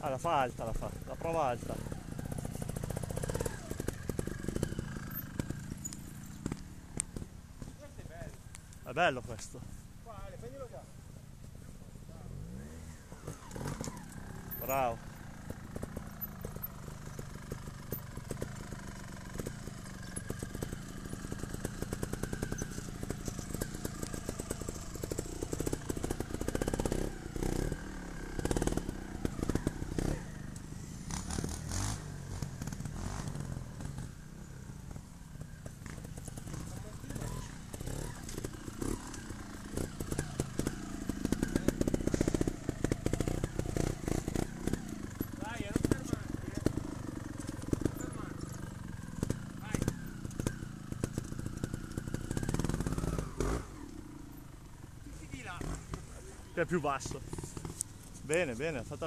Ah, la fa alta, la fa, la prova alta. Questo è bello. È bello questo. Quale? Prendilo qua. Bravo. Che è più basso. Bene, bene, fatta bene.